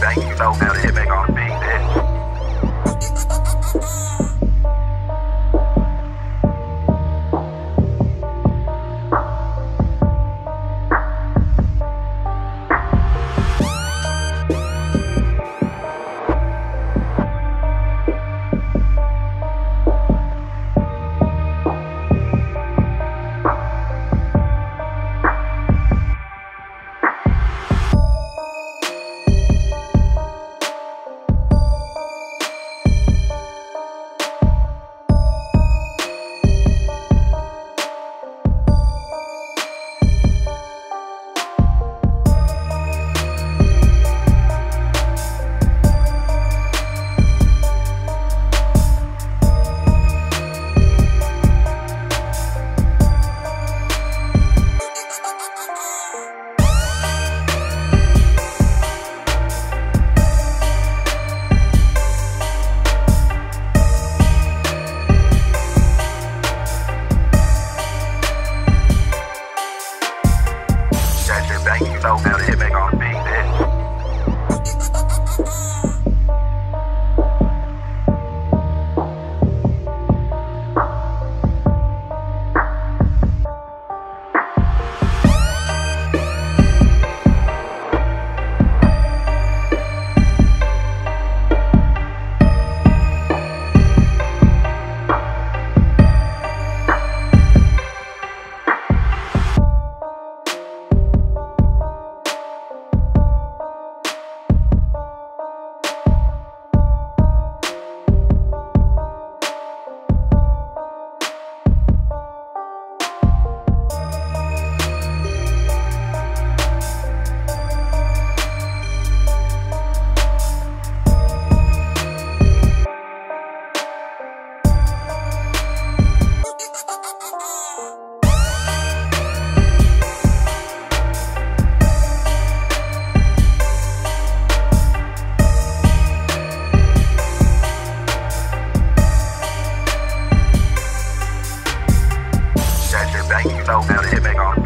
banging you. The hit Southbound back on.